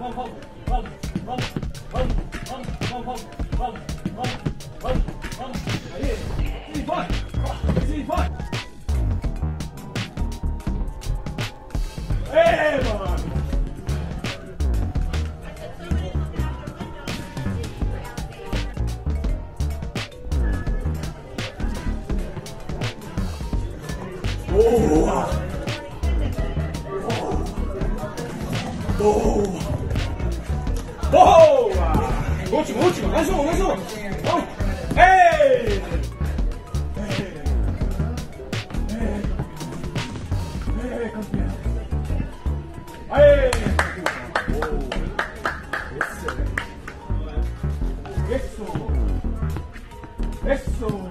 Oh! Oh! 오호! 그렇지, 그렇지. 왼손, 왼손. 어. 에이! 에이! 오, 됐어. 됐어. 됐어.